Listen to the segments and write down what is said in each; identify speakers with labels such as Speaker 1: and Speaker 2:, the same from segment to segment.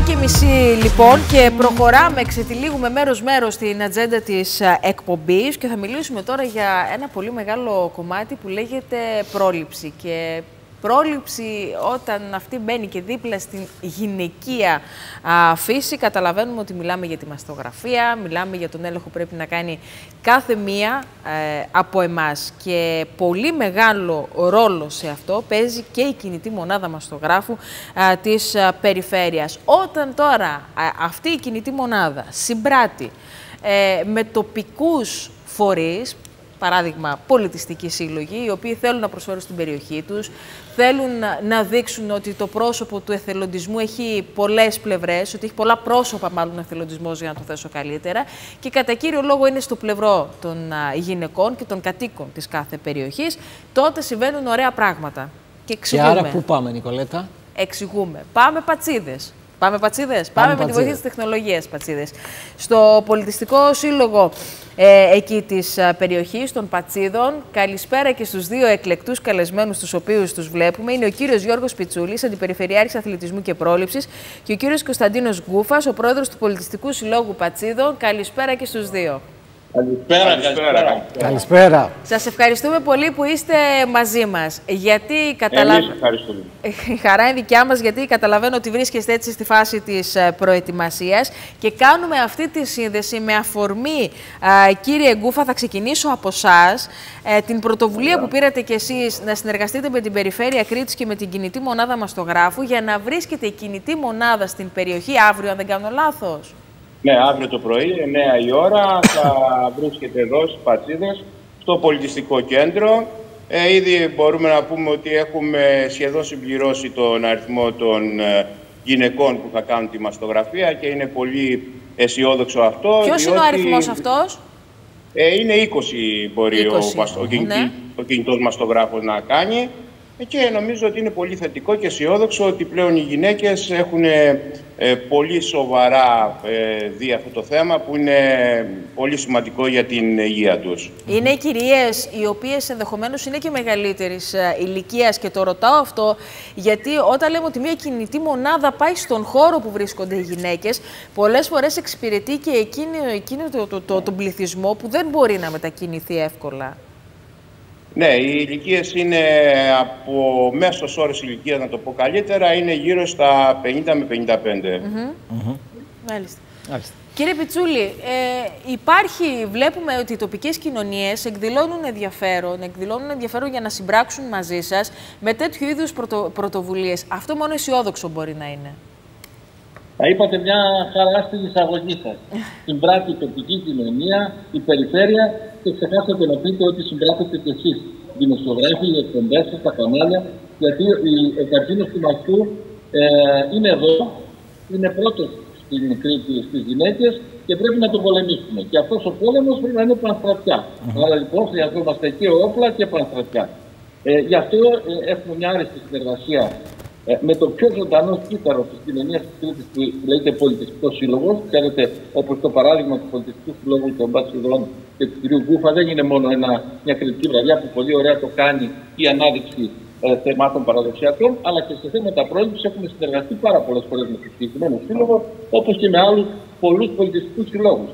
Speaker 1: και μισή λοιπόν και προχωράμε, ξετυλίγουμε μέρος μέρος την ατζέντα της ε, εκπομπής και θα μιλήσουμε τώρα για ένα πολύ μεγάλο κομμάτι που λέγεται πρόληψη και πρόληψη όταν αυτή μπαίνει και δίπλα στην γυναικεία φύση καταλαβαίνουμε ότι μιλάμε για τη μαστογραφία, μιλάμε για τον έλεγχο που πρέπει να κάνει κάθε μία ε, από εμάς και πολύ μεγάλο ρόλο σε αυτό παίζει και η κινητή μονάδα μαστογράφου α, της περιφέρειας. Όταν τώρα αυτή η κινητή μονάδα συμπράττει ε, με τοπικούς φορείς παράδειγμα, πολιτιστικοί σύλλογοι, οι οποίοι θέλουν να προσφέρουν στην περιοχή τους, θέλουν να δείξουν ότι το πρόσωπο του εθελοντισμού έχει πολλές πλευρές, ότι έχει πολλά πρόσωπα μάλλον εθελοντισμός για να το θέσω καλύτερα και κατά κύριο λόγο είναι στο πλευρό των γυναικών και των κατοίκων της κάθε περιοχής, τότε συμβαίνουν ωραία πράγματα.
Speaker 2: Και, και άρα πού πάμε, Νικολέτα;
Speaker 1: Εξηγούμε. Πάμε πατσίδες. Πάμε πατσίδες. Πάμε, Πάμε με τη βοήθεια της τεχνολογίας πατσίδες. Στο Πολιτιστικό Σύλλογο ε, εκεί της ε, περιοχής των Πατσίδων, καλησπέρα και στους δύο εκλεκτούς καλεσμένους, τους οποίους τους βλέπουμε. Είναι ο κύριος Γιώργος Πιτσούλης, Αντιπεριφερειάρχης Αθλητισμού και Πρόληψης, και ο κύριος Κωνσταντίνος Γκούφας, ο πρόεδρος του Πολιτιστικού Συλλόγου Πατσίδων. Καλησπέρα και στους δύο.
Speaker 3: Καλησπέρα, καλησπέρα.
Speaker 2: Καλησπέρα.
Speaker 1: Σας ευχαριστούμε πολύ που είστε μαζί μας. Γιατί
Speaker 3: καταλαβαίνω... Εμείς ευχαριστούμε.
Speaker 1: Η χαρά είναι δικιά μας, γιατί καταλαβαίνω ότι βρίσκεστε έτσι στη φάση της ε, προετοιμασίας και κάνουμε αυτή τη σύνδεση με αφορμή, κύριε Γκούφα, θα ξεκινήσω από εσά την πρωτοβουλία που πήρατε κι εσείς να συνεργαστείτε με την Περιφέρεια Κρήτης και με την κινητή μονάδα Μαστογράφου για να βρίσκετε η κινητή μονάδα στην περιοχή αύριο, αν δεν κάνω λάθος.
Speaker 3: Ναι, αύριο το πρωί, 9 η ώρα, θα βρίσκεται εδώ στις Πατσίδες, στο πολιτιστικό κέντρο. Ε, ήδη μπορούμε να πούμε ότι έχουμε σχεδόν συμπληρώσει τον αριθμό των ε, γυναικών που θα κάνουν τη μαστογραφία και είναι πολύ αισιόδοξο αυτό.
Speaker 1: Ποιος είναι ο αριθμός αυτός;
Speaker 3: Ε, είναι 20 μπορεί 20. Ο, ο, ναι. ο κινητός μαστογράφος να κάνει. Και νομίζω ότι είναι πολύ θετικό και αισιόδοξο ότι πλέον οι γυναίκες έχουν ε, πολύ σοβαρά ε, δει αυτό το θέμα που είναι πολύ σημαντικό για την υγεία τους.
Speaker 1: Είναι οι κυρίες οι οποίες ενδεχομένως είναι και μεγαλύτερης ε, ηλικίας και το ρωτάω αυτό γιατί όταν λέμε ότι μια κινητή μονάδα πάει στον χώρο που βρίσκονται οι γυναίκες πολλές φορές εξυπηρετεί και εκείνο, εκείνο το, το, το, τον πληθυσμό που δεν μπορεί να μετακινηθεί εύκολα.
Speaker 3: Ναι, οι ηλικίες είναι από μέσος όρο ηλικίας, να το πω καλύτερα, είναι γύρω στα 50 με 55. Mm
Speaker 1: Μάλιστα. Κύριε Πιτσούλη, ε, υπάρχει, βλέπουμε ότι οι τοπικές κοινωνίες εκδηλώνουν ενδιαφέρον, εκδηλώνουν ενδιαφέρον για να συμπράξουν μαζί σας με τέτοιου είδους πρωτο, πρωτοβουλίες. Αυτό μόνο αισιόδοξο μπορεί να είναι.
Speaker 4: Θα είπατε μια χαρά στην εισαγωγή σας. Συμπράττει η τοπική κοινωνία, η περιφέρεια και ξεχάσατε να πείτε ότι συμπράττετε και εσείς. Δημοσιογράφοι, οι εκπομπές σα, τα κανάλια, γιατί ο καρκίνο του μαστού ε, είναι εδώ, είναι πρώτος στην Κρήτη στις γυναίκες και πρέπει να τον πολεμήσουμε. Και αυτός ο πόλεμος πρέπει να είναι πανστρατιά. Mm Άρα λοιπόν χρειαζόμαστε και όπλα και πανστρατιά. Ε, γι' αυτό ε, έχουμε μια άριστη συνεργασία ε, με το πιο ζωντανό κύτταρο της κοινωνίας της Κρήτης που λέγεται Πολιτιστικός Σύλλογος. Ξέρετε, όπως το παράδειγμα του Πολιτιστικού Συλλόγου των Μπατσιδών και του κ. Γκούφα, δεν είναι μόνο ένα, μια κριτική βραδιά που πολύ ωραία το κάνει η ανάδειξη ε, θεμάτων παραδοσιακών, αλλά και σε θέματα πρόληψης έχουμε συνεργαστεί πάρα πολλές φορές με το συγκεκριμένο σύλλογο, όπως και με άλλους πολλούς πολιτιστικούς συλλόγους.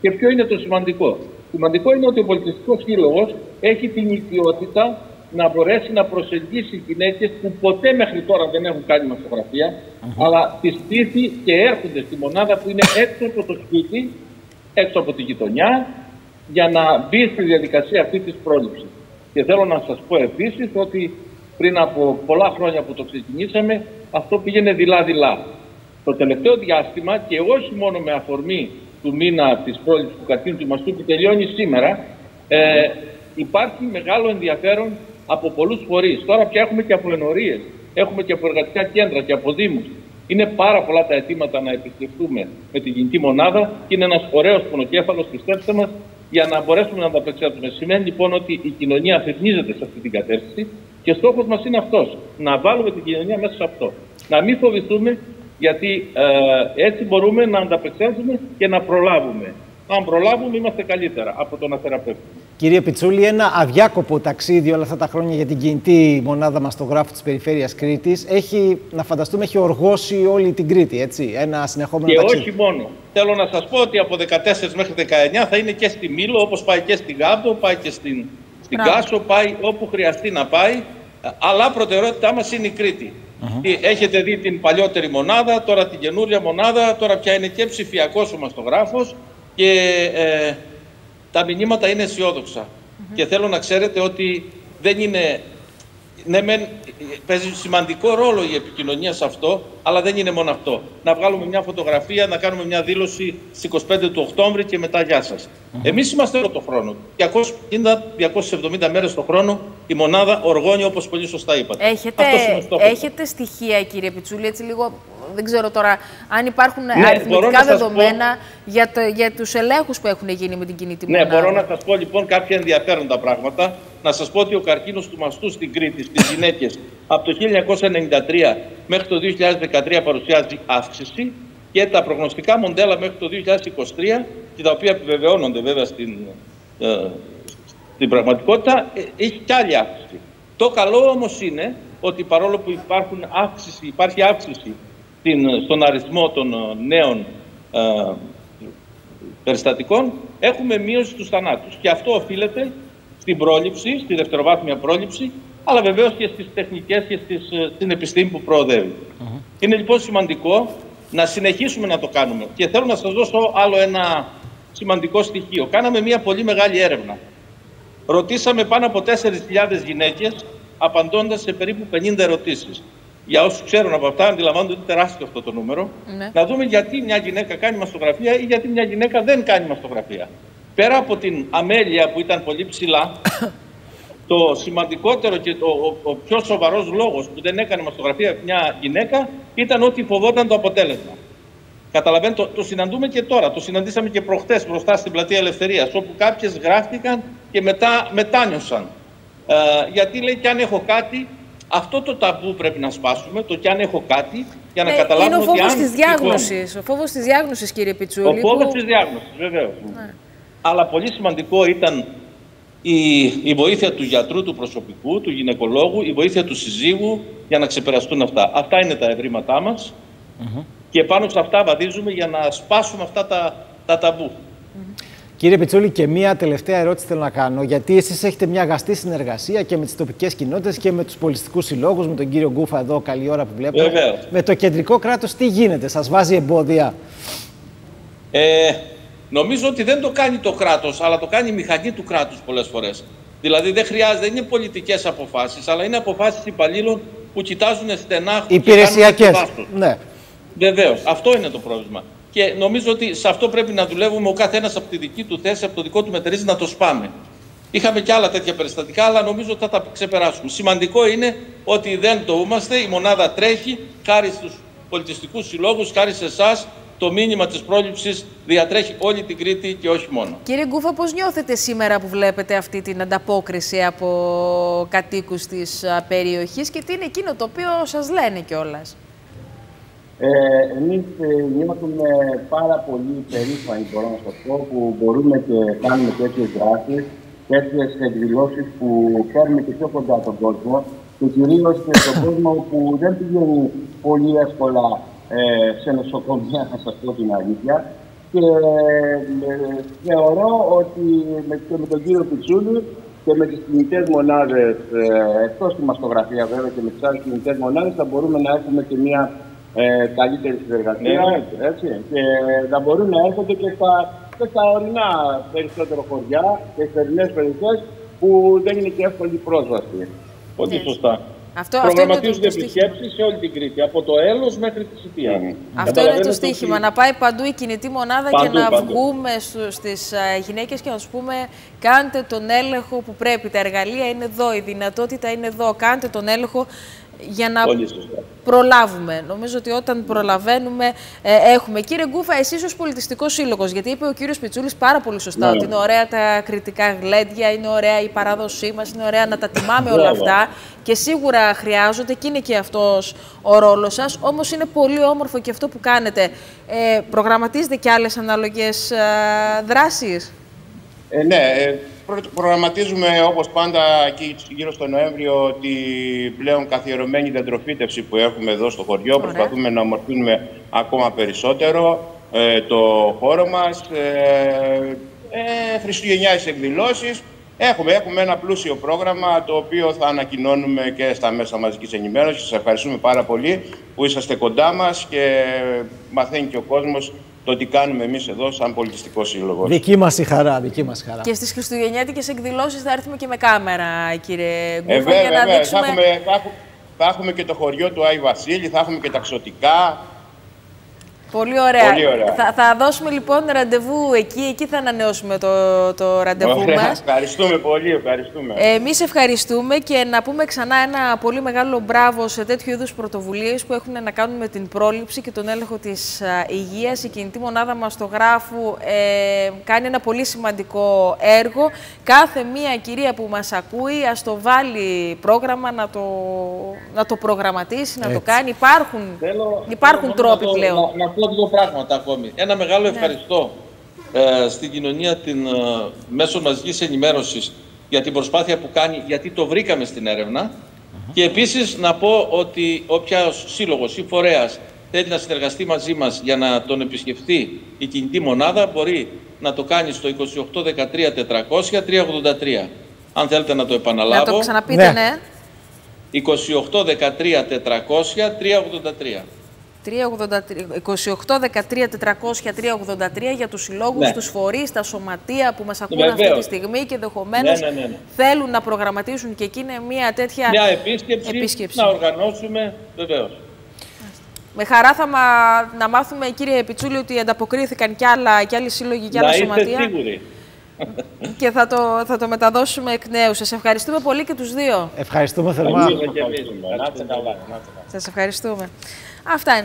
Speaker 4: Και ποιο είναι το σημαντικό; Σημαντικό είναι ότι ο πολιτιστικός σύλλογος έχει την ιδιότητα να μπορέσει να προσεγγίσει γυναίκες που ποτέ μέχρι τώρα δεν έχουν κάνει μαστογραφία, αλλά τις πείθει και έρχονται στη μονάδα που είναι έξω από το σπίτι, έξω από τη γειτονιά, για να μπει στη διαδικασία αυτή της πρόληψης. Και θέλω να σας πω επίσης ότι πριν από πολλά χρόνια που το ξεκινήσαμε, αυτό πήγαινε δειλά-δειλά. Το τελευταίο διάστημα και όχι μόνο με αφορμή του μήνα της πρόληψης του κατίνου του μαστού που τελειώνει σήμερα, ε, υπάρχει μεγάλο ενδιαφέρον από πολλούς φορείς. Τώρα πια έχουμε και από ενορίε, έχουμε και από εργατικά κέντρα και από Δήμους. Είναι πάρα πολλά τα αιτήματα να επισκεφτούμε με την κινητή μονάδα και είναι ένας ωραίος πονοκέφαλος, πιστέψτε μας, για να μπορέσουμε να ανταπεξέλθουμε. Σημαίνει λοιπόν ότι η κοινωνία αφηρνίζεται σε αυτή την κατεύθυνση και στόχος μας είναι αυτός. Να βάλουμε την κοινωνία μέσα σε αυτό. Να μην φοβηθούμε, γιατί ε, έτσι μπορούμε να ανταπεξέλθουμε και να προλάβουμε. Αν προλάβουμε, είμαστε καλύτερα από το να θεραπεύσουμε.
Speaker 2: Κύριε Πιτσούλη, ένα αδιάκοπο ταξίδι όλα αυτά τα χρόνια για την κινητή μονάδα μαστογράφου της περιφέρειας Κρήτης. Έχει, να φανταστούμε, έχει οργώσει όλη την Κρήτη, έτσι, ένα συνεχόμενο
Speaker 4: και
Speaker 2: ταξίδι.
Speaker 4: Και όχι μόνο. Θέλω να σας πω ότι από 14 μέχρι 19 θα είναι και στη Μήλο, όπως πάει και στην Γάμπο, πάει και στην, στην Κάσο, πάει όπου χρειαστεί να πάει. Αλλά προτεραιότητά μας είναι η Κρήτη. Έχετε δει την παλιότερη μονάδα, τώρα την καινούρια μονάδα, τώρα πια είναι και ψηφιακός ο μαστογράφος και ε, τα μηνύματα είναι αισιόδοξα. Και θέλω να ξέρετε ότι δεν είναι... Ναι, μεν, παίζει σημαντικό ρόλο η επικοινωνία σε αυτό, αλλά δεν είναι μόνο αυτό. Να βγάλουμε μια φωτογραφία, να κάνουμε μια δήλωση στις 25 του Οκτώβρη και μετά γεια σας. Mm Εμείς είμαστε όλο το χρόνο. 250-270 μέρες το χρόνο η μονάδα οργώνει όπως πολύ σωστά είπατε.
Speaker 1: Έχετε, έχετε στοιχεία κύριε Πιτσούλη, έτσι λίγο δεν ξέρω τώρα αν υπάρχουν ναι, αριθμητικά δεδομένα για, το, για τους ελέγχους που έχουν γίνει με την κινητή
Speaker 4: ναι, μονάδα. Ναι, μπορώ να σας πω λοιπόν κάποια ενδιαφέροντα πράγματα. Να σας πω ότι ο καρκίνος του μαστού στην Κρήτη, στις γυναίκες, από το 1993 μέχρι το 2013 παρουσιάζει αύξηση και τα προγνωστικά μοντέλα μέχρι το 2023, και τα οποία επιβεβαιώνονται βέβαια στην, ε, στην πραγματικότητα, ε, έχει κι άλλη αύξηση. Το καλό όμως είναι ότι παρόλο που υπάρχουν αύξηση, υπάρχει αύξηση στον αριθμό των ε, νέων ε, περιστατικών έχουμε μείωση στους θανάτους. Και αυτό οφείλεται στην πρόληψη, στη δευτεροβάθμια πρόληψη, αλλά βεβαίως και στις τεχνικές και στις, ε, στην επιστήμη που προοδεύει. Είναι λοιπόν σημαντικό να συνεχίσουμε να το κάνουμε. Και θέλω να σας δώσω άλλο ένα σημαντικό στοιχείο. Κάναμε μια πολύ μεγάλη έρευνα. Ρωτήσαμε πάνω από 4.000 γυναίκες, απαντώντας σε περίπου 50 ερωτήσεις για όσους ξέρουν από αυτά, αντιλαμβάνονται ότι είναι τεράστιο αυτό το νούμερο. Ναι. Να δούμε γιατί μια γυναίκα κάνει μαστογραφία ή γιατί μια γυναίκα δεν κάνει μαστογραφία. Πέρα από την αμέλεια που ήταν πολύ ψηλά, το σημαντικότερο και το, ο, ο πιο σοβαρός λόγος που δεν έκανε μαστογραφία μια γυναίκα ήταν ότι φοβόταν το αποτέλεσμα. Καταλαβαίνετε, το, το συναντούμε και τώρα. Το συναντήσαμε και προχτές μπροστά στην πλατεία Ελευθερίας, όπου κάποιες γράφτηκαν και μετά μετάνιωσαν. Ε, γιατί λέει, και αν έχω κάτι, αυτό το ταμπού πρέπει να σπάσουμε, το κι αν έχω κάτι, για να ε, καταλάβουμε
Speaker 1: είναι ο
Speaker 4: φόβος
Speaker 1: της διάγνωσης, ο φόβος της διάγνωσης, κύριε Πιτσούλη.
Speaker 4: Ο φόβος που... της διάγνωσης, βεβαίως. Ναι. Αλλά πολύ σημαντικό ήταν η, η βοήθεια του γιατρού, του προσωπικού, του γυναικολόγου, η βοήθεια του συζύγου για να ξεπεραστούν αυτά. Αυτά είναι τα ευρήματά μας και πάνω σε αυτά βαδίζουμε για να σπάσουμε αυτά τα, τα ταμπού.
Speaker 2: Κύριε Πιτσούλη, και μία τελευταία ερώτηση θέλω να κάνω. Γιατί εσείς έχετε μια αγαστή συνεργασία και με τις τοπικές κοινότητες και με τους πολιτιστικούς συλλόγους, με τον κύριο Γκούφα εδώ, καλή ώρα που βλέπω. Με το κεντρικό κράτος, τι γίνεται, σας βάζει εμπόδια;
Speaker 4: Ε, νομίζω ότι δεν το κάνει το κράτος, αλλά το κάνει η μηχανή του κράτους πολλές φορές. Δηλαδή δεν χρειάζεται, δεν είναι πολιτικές αποφάσεις, αλλά είναι αποφάσεις υπαλλήλων που κοιτάζουν στενά.
Speaker 2: Υπηρεσιακές. Ναι.
Speaker 4: Βεβαίως. Αυτό είναι το πρόβλημα. Και νομίζω ότι σε αυτό πρέπει να δουλεύουμε ο καθένας από τη δική του θέση, από το δικό του μετερίζει να το σπάμε. Είχαμε και άλλα τέτοια περιστατικά, αλλά νομίζω ότι θα τα ξεπεράσουμε. Σημαντικό είναι ότι δεν το είμαστε, η μονάδα τρέχει, χάρη στους πολιτιστικούς συλλόγους, χάρη σε εσάς, το μήνυμα της πρόληψης διατρέχει όλη την Κρήτη και όχι μόνο.
Speaker 1: Κύριε Γκούφα, πώς νιώθετε σήμερα που βλέπετε αυτή την ανταπόκριση από κατοίκους της περιοχής και τι είναι εκείνο το οποίο σας λένε κιόλας;
Speaker 5: Ε, εμείς ε, νιώθουμε πάρα πολύ περήφανοι, μπορώ να σας πω, που μπορούμε και κάνουμε τέτοιες δράσεις, τέτοιες εκδηλώσεις που φέρνουμε και πιο κοντά τον κόσμο και κυρίως και στον κόσμο που δεν πηγαίνει πολύ εύκολα ε, σε νοσοκομεία, να σας πω την αλήθεια. Και ε, θεωρώ ότι με, και με τον κύριο Πιτσούλη και με τις κινητές μονάδες, ε, εκτός τη μαστογραφία βέβαια και με τις άλλες κινητές μονάδες, θα μπορούμε να έχουμε και μια ε, καλύτερη συνεργασία. Ναι. Έτσι, και να μπορούν να έρχονται και στα, και στα ορεινά περισσότερο χωριά και στις ορεινές περιοχές που δεν είναι και εύκολη πρόσβαση.
Speaker 4: Πολύ σωστά. Αυτό, Προγραμματίζονται επισκέψεις σε όλη την Κρήτη, από το έλος μέχρι τη Σιτία. Mm.
Speaker 1: Αυτό είναι το στίχημα, να πάει παντού η κινητή μονάδα και να παντού. βγούμε στις uh, γυναίκες και να τους πούμε κάντε τον έλεγχο που πρέπει. Τα εργαλεία είναι εδώ, η δυνατότητα είναι εδώ. Κάντε τον έλεγχο για να προλάβουμε. Νομίζω ότι όταν προλαβαίνουμε ε, έχουμε. Κύριε Γκούφα, εσείς ως πολιτιστικός σύλλογος, γιατί είπε ο κύριος Πιτσούλης πάρα πολύ σωστά ναι. ότι είναι ωραία τα κριτικά γλέντια, είναι ωραία η παράδοσή μας, είναι ωραία να τα τιμάμε όλα αυτά και σίγουρα χρειάζονται και είναι και αυτός ο ρόλος σας, όμως είναι πολύ όμορφο και αυτό που κάνετε. Ε, προγραμματίζετε και άλλες αναλογές ε, δράσεις;
Speaker 3: Ε, ναι, ε, προγραμματίζουμε όπως πάντα και γύρω στο Νοέμβριο την πλέον καθιερωμένη δεντροφύτευση που έχουμε εδώ στο χωριό. Προσπαθούμε να ομορφύνουμε ακόμα περισσότερο ε, το χώρο μας. Ε, ε, χριστουγεννιάες εκδηλώσεις. Έχουμε, έχουμε ένα πλούσιο πρόγραμμα το οποίο θα ανακοινώνουμε και στα μέσα μαζικής ενημέρωσης. Σας ευχαριστούμε πάρα πολύ που είσαστε κοντά μας και μαθαίνει και ο κόσμος το τι κάνουμε εμείς εδώ, σαν πολιτιστικός σύλλογος.
Speaker 2: Δική μας η χαρά, δική μας χαρά.
Speaker 1: Και στις Χριστουγεννιάτικες εκδηλώσεις θα έρθουμε και με κάμερα, κύριε Γκούφα,
Speaker 3: ε, βέβαια, για να δείξουμε. Θα έχουμε, θα έχουμε και το χωριό του Άι Βασίλη, θα έχουμε και τα ξωτικά.
Speaker 1: Πολύ ωραία. Θα, θα δώσουμε λοιπόν ραντεβού εκεί, εκεί θα ανανεώσουμε το, το ραντεβού μα. μας.
Speaker 3: Ευχαριστούμε πολύ, ευχαριστούμε.
Speaker 1: Εμείς ευχαριστούμε και να πούμε ξανά ένα πολύ μεγάλο μπράβο σε τέτοιου είδους πρωτοβουλίες που έχουν να κάνουν με την πρόληψη και τον έλεγχο της υγείας. Η κινητή μονάδα μας στο γράφου ε, κάνει ένα πολύ σημαντικό έργο. Κάθε μία κυρία που μας ακούει ας το βάλει πρόγραμμα, να το, να το προγραμματίσει, να το κάνει. Υπάρχουν, υπάρχουν τρόποι πλέον
Speaker 4: πω δύο πράγματα ακόμη. Ένα μεγάλο ναι. ευχαριστώ ε, στην κοινωνία την, ε, μέσω μαζικής ενημέρωσης για την προσπάθεια που κάνει, γιατί το βρήκαμε στην έρευνα. Και επίσης να πω ότι όποια σύλλογος ή φορέας θέλει να συνεργαστεί μαζί μας για να τον επισκεφτεί η κινητή μονάδα, μπορεί να το κάνει στο 28 13 400 383. Αν θέλετε να το επαναλάβω.
Speaker 1: Να το ξαναπείτε, ναι.
Speaker 4: 28 13 400 383.
Speaker 1: 28 13 400 383 για τους συλλόγους, ναι. τους φορείς, τα σωματεία που μας ακούνε αυτή τη στιγμή και ενδεχομένως ναι, ναι, ναι, ναι, θέλουν να προγραμματίσουν και εκεί μια τέτοια
Speaker 4: μια επίσκεψη, επίσκεψη. να οργανώσουμε βεβαίως.
Speaker 1: Με χαρά θα μα, να μάθουμε, κύριε Πιτσούλη, ότι ανταποκρίθηκαν κι, άλλα, κι άλλοι σύλλογοι κι άλλα
Speaker 4: να
Speaker 1: σωματεία.
Speaker 4: Σίγουροι.
Speaker 1: και θα το, θα το μεταδώσουμε εκ νέου. Σας ευχαριστούμε πολύ και τους δύο.
Speaker 2: Ευχαριστούμε θερμά.
Speaker 1: Σας ευχαριστούμε. Αυτά είναι.